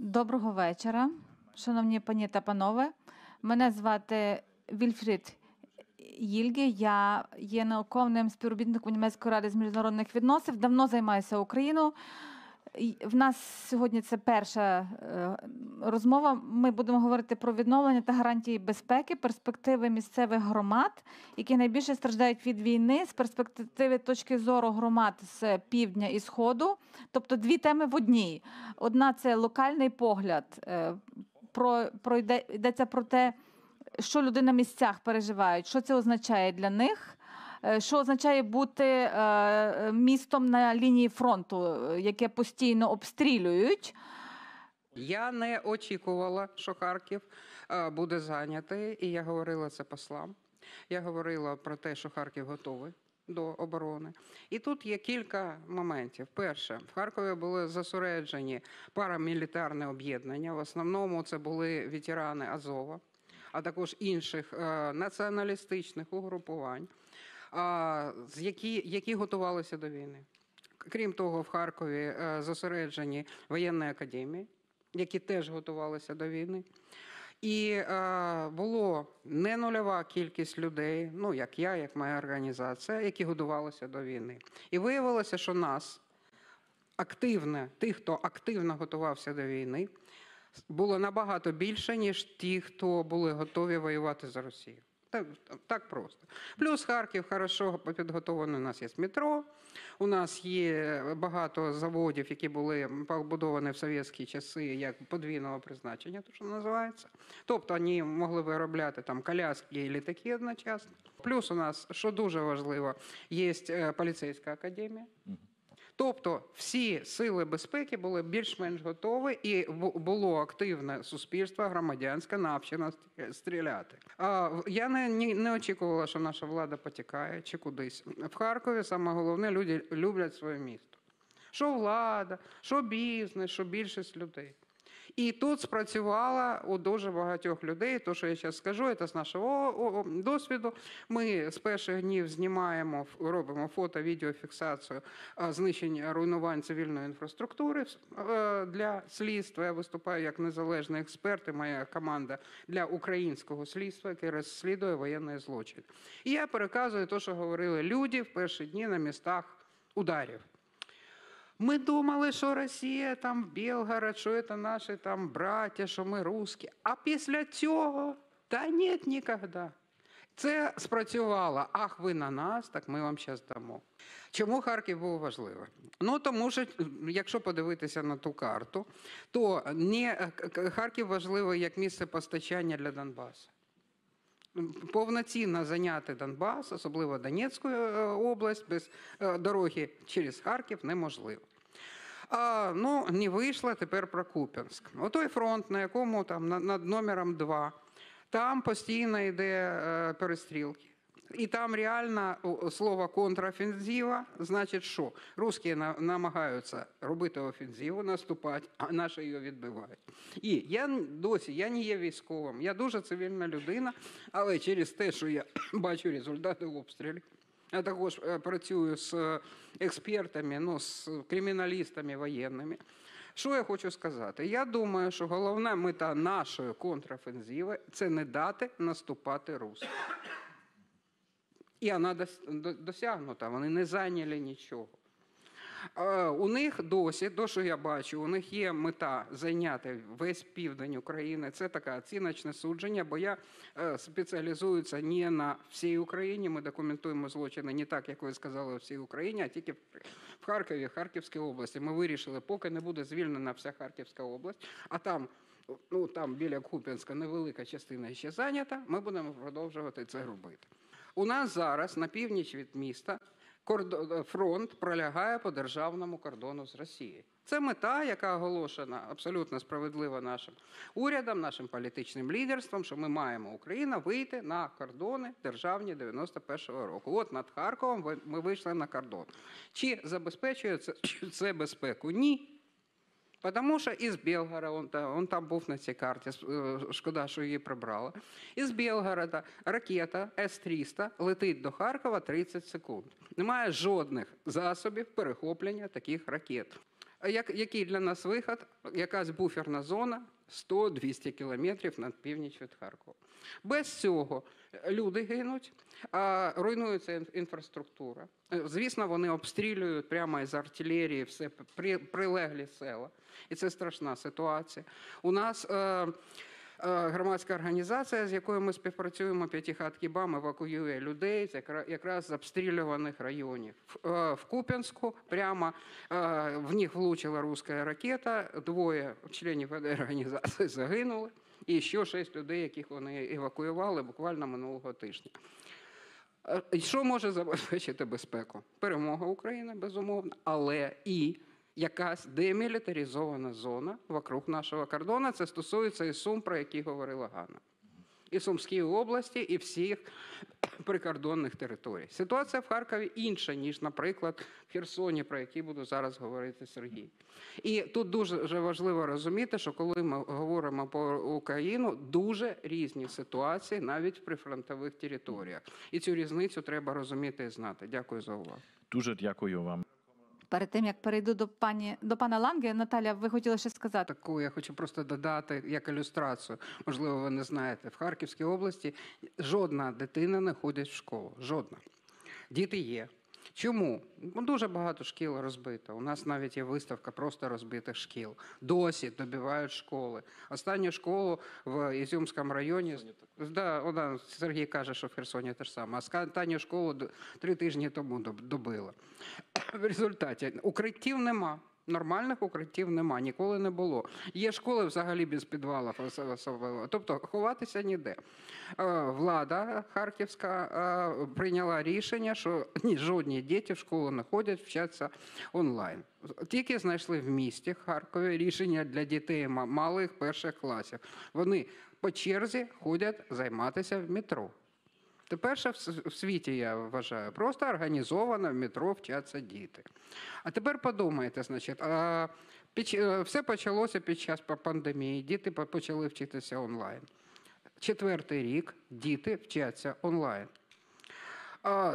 Доброго вечора, шановні пані та панове. Мене звати Вільфрід Їльге. Я є науковним співробітником німецької ради з міжнародних відносин. Давно займаюся Україною. В нас сьогодні це перша е, розмова. Ми будемо говорити про відновлення та гарантії безпеки, перспективи місцевих громад, які найбільше страждають від війни, з перспективи точки зору громад з півдня і сходу. Тобто дві теми в одній. Одна це локальний погляд. Е, про, про йде, йдеться про те, що люди на місцях переживають, що це означає для них. Е, що означає бути е, містом на лінії фронту, яке постійно обстрілюють. Я не очікувала, що Харків е, буде зайнятий, і я говорила це послам. Я говорила про те, що Харків готовий до оборони. І тут є кілька моментів. Перше, в Харкові були зосереджені парамілітарне об'єднання. В основному це були ветерани Азова, а також інших націоналістичних угрупувань які які готувалися до війни. Крім того, в Харкові е, зосереджені воєнні академії, які теж готувалися до війни. І е, було не нульова кількість людей, ну як я, як моя організація, які готувалися до війни. І виявилося, що нас активне, тих, хто активно готувався до війни, було набагато більше, ніж ті, хто були готові воювати за Росію. Так, так просто. Плюс Харків хорошо підготовлений. У нас є метро, у нас є багато заводів, які були побудовані в совєтські часи як подвійного призначення, то що називається. Тобто вони могли виробляти там коляски і літаки одночасно. Плюс у нас, що дуже важливо, є е, поліцейська академія. Тобто всі сили безпеки були більш-менш готові, і було активне суспільство, громадянське навчено стріляти. Я не не очікувала, що наша влада потікає чи кудись в Харкові. Саме головне люди люблять своє місто. Що влада, що бізнес, що більшість людей. І тут спрацювала у дуже багатьох людей. То, що я зараз скажу, це з нашого досвіду. Ми з перших днів знімаємо, робимо фото, відеофіксацію знищення руйнувань цивільної інфраструктури е, для слідства. Я виступаю як незалежний експерт і моя команда для українського слідства, яке розслідує воєнний злочин. І я переказую те, що говорили люди в перші дні на містах ударів. Ми думали, що Росія там Білгород, що це наші там браття, що ми русські. А після цього та ні, ніколи. Це спрацювало. Ах, ви на нас, так ми вам зараз дамо. Чому Харків був важливий? Ну тому що, якщо подивитися на ту карту, то не Харків важливий як місце постачання для Донбасу повноцінно зайняти Донбас, особливо Донецьку е, область, без е, дороги через Харків неможливо. А, Ну, не вийшло тепер про Куп'янськ. Отой фронт, на якому там над номером 2, там постійно йде е, перестрілки. І там реально слово контрафензива, значить, що русські намагаються робити офензиву, наступати, а наші її відбивають. І я досі я не є військовим, я дуже цивільна людина, але через те, що я бачу результати обстрілів, я також е, працюю з експертами, ну, з криміналістами воєнними. Що я хочу сказати? Я думаю, що головна мета нашої контрафензиви це не дати наступати русським. І вона досягнута, вони не зайняли нічого. У них досі, то, що я бачу, у них є мета зайняти весь південь України. Це таке оціночне судження, бо я е, спеціалізуюся не на всій Україні. Ми документуємо злочини не так, як ви сказали, в всій Україні, а тільки в Харкові, Харківській області. Ми вирішили, поки не буде звільнена вся Харківська область, а там. Ну там біля Куп'янська невелика частина ще зайнята. Ми будемо продовжувати це робити. У нас зараз на північ від міста фронт пролягає по державному кордону з Росією. Це мета, яка оголошена абсолютно справедливо нашим урядом, нашим політичним лідерством, що ми маємо Україна вийти на кордони державні 91-го року. От над Харковом ми вийшли на кордон. Чи забезпечує це, безпеку? Ні. Тому що із Білгорода, он, он там був на цій карті, е, шкода, що її прибрали. Із Білгорода ракета С-300 летить до Харкова 30 секунд. Немає жодних засобів перехоплення таких ракет. Як, який для нас вихід? Якась буферна зона 100-200 кілометрів над північ від Харкова. Без цього люди гинуть, руйнується інфраструктура. Е, Звісно, вони обстрілюють прямо із артилерії все при, прилеглі села. І це страшна ситуація. У нас е, громадська організація, з якою ми співпрацюємо, п'ятихатки БАМ, евакуює людей з якраз з обстрілюваних районів. В, е, Куп'янську прямо е, в них влучила руська ракета, двоє членів організації загинули, і ще шість людей, яких вони евакуювали буквально минулого тижня. Е, і Що може забезпечити безпеку? Перемога України, безумовно, але і якась демілітаризована зона вокруг нашого кордону. Це стосується і Сум, про які говорила Ганна. І Сумській області, і всіх прикордонних територій. Ситуація в Харкові інша, ніж, наприклад, в Херсоні, про який буду зараз говорити Сергій. І тут дуже важливо розуміти, що коли ми говоримо про Україну, дуже різні ситуації навіть в прифронтових територіях. І цю різницю треба розуміти і знати. Дякую за увагу. Дуже дякую вам. Перед тим як перейду до пані до пана Ланге, Наталя, ви хотіли ще сказати? Таку я хочу просто додати як ілюстрацію. Можливо, ви не знаєте. В Харківській області жодна дитина не ходить в школу. Жодна. Діти є. Чому? Ну, Дуже багато шкіл розбито. У нас навіть є виставка просто розбитих шкіл. Досі добивають школи. Останню школу в Ізюмському районі. Да, вона, Сергій каже, що в Херсоні те ж саме. А останню школу три тижні тому добила. В результаті укриттів нема. Нормальних укриттів нема, ніколи не було. Є школи взагалі без підвалів особливо. Тобто ховатися ніде. Е, Влада харківська е, прийняла рішення, що ні, жодні діти в школу не ходять, вчаться онлайн. Тільки знайшли в місті Харкові рішення для дітей малих перших класів. Вони по черзі ходять займатися в метро. Тепер перша в світі, я вважаю, просто організовано в метро вчаться діти. А тепер подумайте, значить, е, все почалося під час пандемії, діти почали вчитися онлайн. Четвертий рік діти вчаться онлайн.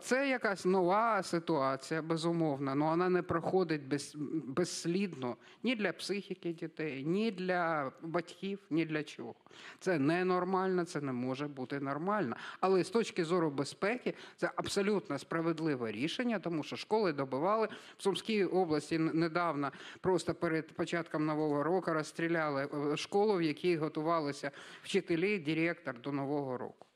Це якась нова ситуація, безумовно, але вона не проходить без, безслідно ні для психіки дітей, ні для батьків, ні для чого. Це ненормально, це не може бути нормально. Але з точки зору безпеки це абсолютно справедливе рішення, тому що школи добивали в Сумській області недавно, просто перед початком нового року розстріляли е, школу, в якій готувалися вчителі, директор до нового року.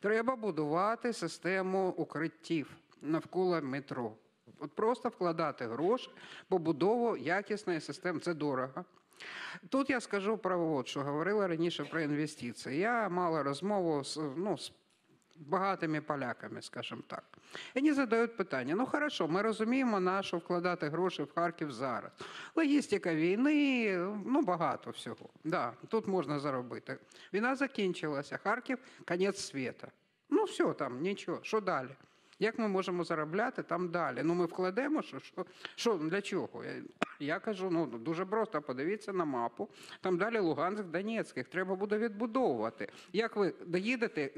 Треба будувати систему укриттів навколо метро. От просто вкладати гроші, побудову якісної системи. Це дорого. Тут я скажу про от, що говорила раніше про інвестиції. Я мала розмову з, ну, з багатими поляками, скажімо так. І вони задають питання: ну хорошо, ми розуміємо, на що вкладати гроші в Харків зараз. Логістика війни, ну багато всього. Да, тут можна заробити. Війна закінчилася, Харків кінець світу. Ну все там, нічого. Що далі? Як ми можемо заробляти там далі? Ну ми вкладемо, що, що, що для чого? Я, кажу, ну дуже просто, подивіться на мапу. Там далі Луганськ, Донецьк, їх треба буде відбудовувати. Як ви доїдете,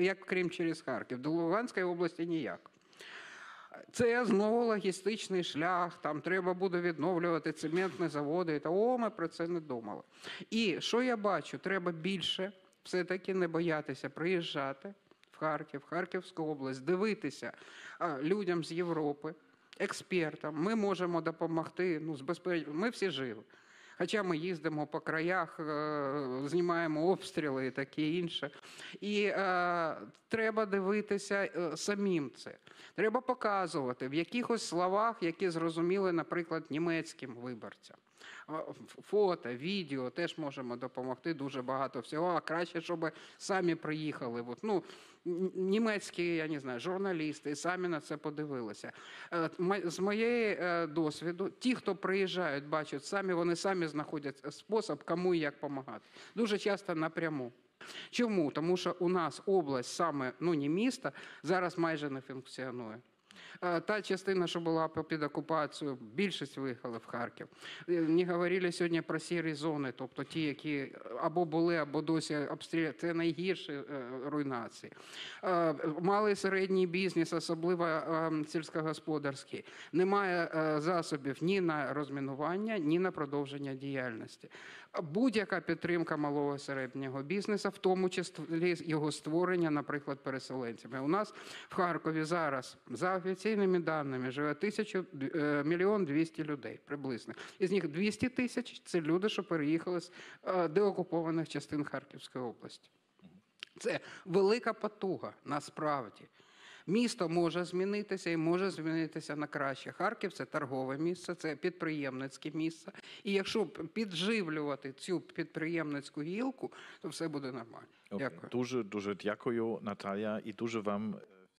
як крім через Харків, до Луганської області ніяк. Це знову логістичний шлях, там треба буде відновлювати цементні заводи. Та о, ми про це не думали. І що я бачу, треба більше все-таки не боятися приїжджати в Харків, в Харківську область, дивитися людям з Європи, експертам. Ми можемо допомогти. Ну, з безпеч... Ми всі живі. Хоча ми їздимо по краях, е, знімаємо обстріли і таке інше. І е, треба дивитися е, самим це. Треба показувати в якихось словах, які зрозуміли, наприклад, німецьким виборцям. Фото, відео теж можемо допомогти дуже багато всього. А краще, щоб самі приїхали. От, ну, німецькі, я не знаю, журналісти самі на це подивилися. Е, З моєї е, досвіду, ті, хто приїжджають, бачать самі, вони самі знаходять спосіб, кому і як допомагати. Дуже часто напряму. Чому? Тому що у нас область саме ну не місто зараз майже не функціонує. Та частина, що була під окупацією, більшість виїхали в Харків. Не говорили сьогодні про сірі зони, тобто ті, які або були, або досі обстріляли. Це найгірші е, руйнації. Малий середній бізнес, особливо сільськогосподарський, немає е, засобів ні на розмінування, ні на продовження діяльності. Будь-яка підтримка малого середнього бізнесу, в тому числі його створення, наприклад, переселенцями. У нас в Харкові зараз за офіційними даними живе тисячу е, мільйон двісті людей приблизно. Із них 200 тисяч це люди, що переїхали з е, деокупованих частин Харківської області. Це велика потуга насправді. Місто може змінитися і може змінитися на краще. Харків це торгове місце, це підприємницьке місце. І якщо підживлювати цю підприємницьку гілку, то все буде нормально. Дякую. Дуже дуже дякую, Наталія, і дуже вам